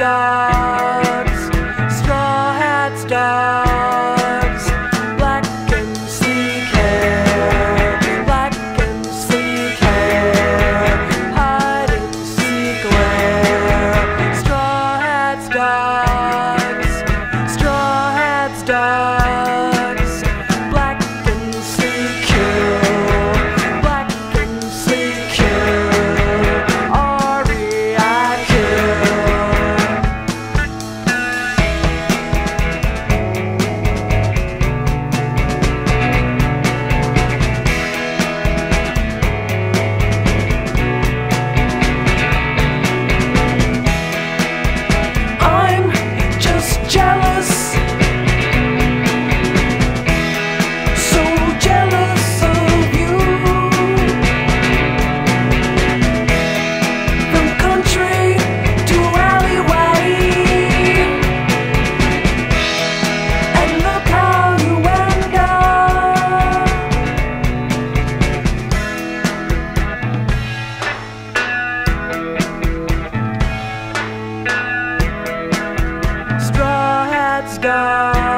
dogs, sky.